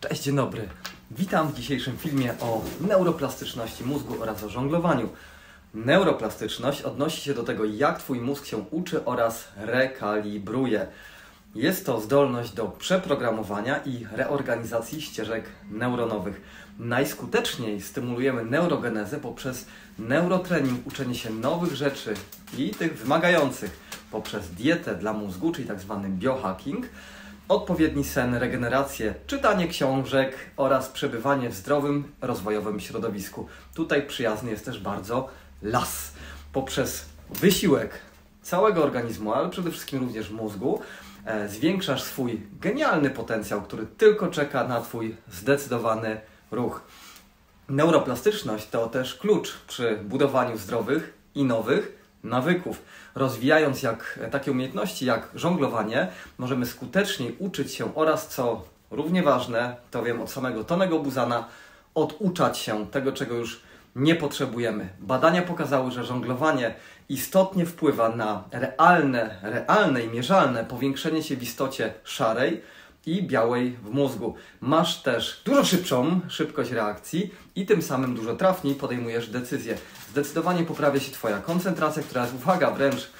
Cześć, dzień dobry. Witam w dzisiejszym filmie o neuroplastyczności mózgu oraz o żonglowaniu. Neuroplastyczność odnosi się do tego, jak Twój mózg się uczy oraz rekalibruje. Jest to zdolność do przeprogramowania i reorganizacji ścieżek neuronowych. Najskuteczniej stymulujemy neurogenezę poprzez neurotrening, uczenie się nowych rzeczy i tych wymagających poprzez dietę dla mózgu, czyli tak zwany biohacking, odpowiedni sen, regenerację, czytanie książek oraz przebywanie w zdrowym, rozwojowym środowisku. Tutaj przyjazny jest też bardzo las. Poprzez wysiłek całego organizmu, ale przede wszystkim również mózgu, e, zwiększasz swój genialny potencjał, który tylko czeka na Twój zdecydowany ruch. Neuroplastyczność to też klucz przy budowaniu zdrowych i nowych nawyków. Rozwijając jak, takie umiejętności jak żonglowanie, możemy skuteczniej uczyć się oraz, co równie ważne, to wiem od samego Tonego Buzana, oduczać się tego, czego już nie potrzebujemy. Badania pokazały, że żonglowanie istotnie wpływa na realne, realne i mierzalne powiększenie się w istocie szarej, i białej w mózgu. Masz też dużo szybszą szybkość reakcji i tym samym dużo trafniej podejmujesz decyzje. Zdecydowanie poprawia się Twoja koncentracja, która jest, uwaga, wręcz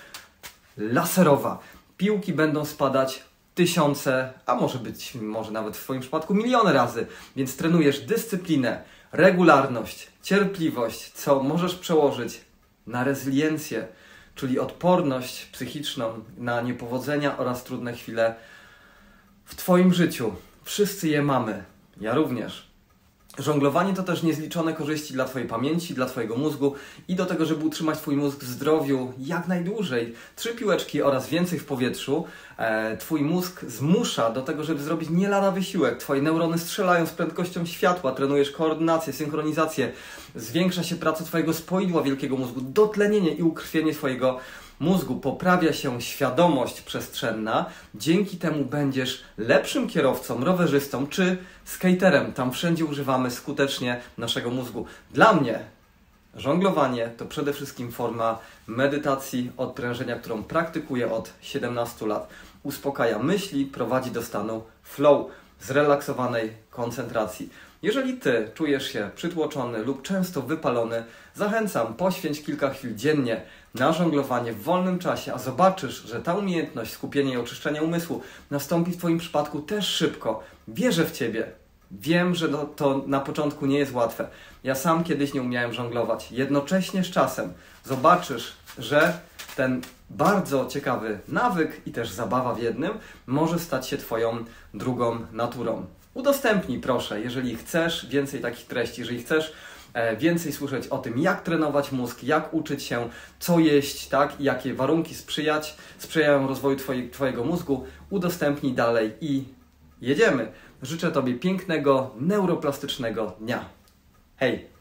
laserowa. Piłki będą spadać tysiące, a może być, może nawet w Twoim przypadku miliony razy, więc trenujesz dyscyplinę, regularność, cierpliwość, co możesz przełożyć na rezyliencję, czyli odporność psychiczną na niepowodzenia oraz trudne chwile w Twoim życiu. Wszyscy je mamy. Ja również. Żonglowanie to też niezliczone korzyści dla Twojej pamięci, dla Twojego mózgu i do tego, żeby utrzymać Twój mózg w zdrowiu jak najdłużej. Trzy piłeczki oraz więcej w powietrzu e, Twój mózg zmusza do tego, żeby zrobić nie lada wysiłek. Twoje neurony strzelają z prędkością światła, trenujesz koordynację, synchronizację, zwiększa się praca Twojego spoidła wielkiego mózgu, dotlenienie i ukrwienie Twojego mózgu poprawia się świadomość przestrzenna, dzięki temu będziesz lepszym kierowcą, rowerzystą czy skaterem. Tam wszędzie używamy skutecznie naszego mózgu. Dla mnie żonglowanie to przede wszystkim forma medytacji, odprężenia, którą praktykuję od 17 lat. Uspokaja myśli, prowadzi do stanu flow, zrelaksowanej koncentracji. Jeżeli Ty czujesz się przytłoczony lub często wypalony, zachęcam, poświęć kilka chwil dziennie na żonglowanie w wolnym czasie, a zobaczysz, że ta umiejętność skupienia i oczyszczenia umysłu nastąpi w Twoim przypadku też szybko. Wierzę w Ciebie. Wiem, że to, na początku nie jest łatwe. Ja sam kiedyś nie umiałem żonglować. Jednocześnie z czasem zobaczysz, że ten bardzo ciekawy nawyk i też zabawa w jednym może stać się Twoją drugą naturą. Udostępnij proszę, jeżeli chcesz więcej takich treści, jeżeli chcesz e, więcej słyszeć o tym, jak trenować mózg, jak uczyć się, co jeść, tak, i jakie warunki sprzyjać, sprzyjają rozwoju twoi, Twojego mózgu, udostępnij dalej i jedziemy. Życzę Tobie pięknego, neuroplastycznego dnia. Hej!